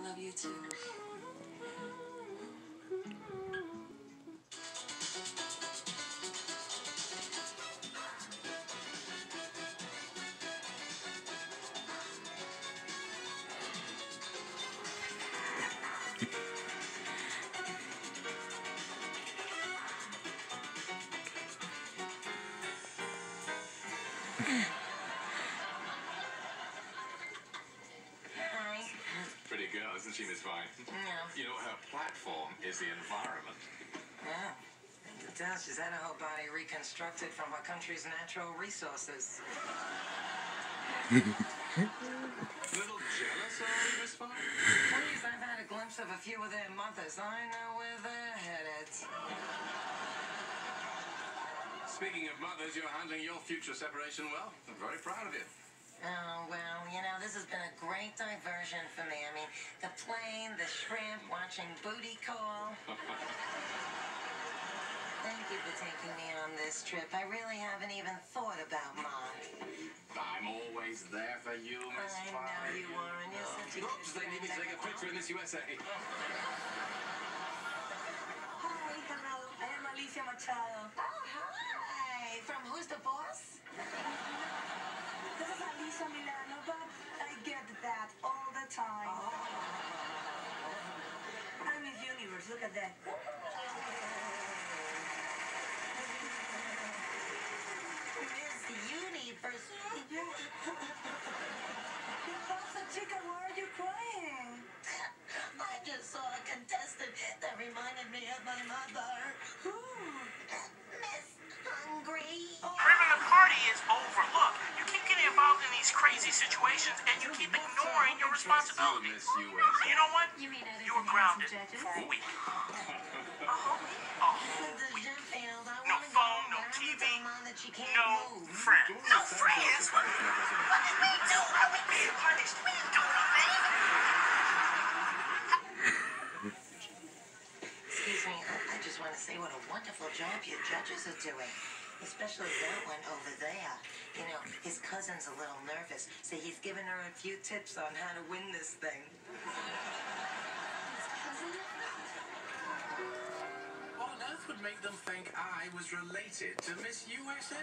I love you too. Isn't she, Miss Fine? Yeah. You know, her platform is the environment. Yeah. It does. She's had her whole body reconstructed from her country's natural resources. Little jealous, are you, Miss Fine? Please, I've had a glimpse of a few of their mothers. I know where they're headed. Speaking of mothers, you're handling your future separation well. I'm very proud of you. Oh, well, you know, this has been a great diversion for me. I mean, the plane, the shrimp, watching booty call. Thank you for taking me on this trip. I really haven't even thought about mom. I'm always there for you, Miss I know you are, and you're such a Oops, good they need me to take a picture in this USA. Hi, hello. I am Alicia Machado. Oh, hi! From Who's the Boss? Look at that. These situations and you keep ignoring your responsibilities. Miss USA. You know what? You mean other You were grounded for a week. A whole week? A whole week. ship failed. I No phone, no TV, tell Mom that she can't No friends. No friends? What did we do? Are we being punished? We didn't do anything. Excuse me, I, I just want to say what a wonderful job your judges are doing. Especially that one over there. Cousin's a little nervous, so he's giving her a few tips on how to win this thing. What on earth would make them think I was related to Miss USA?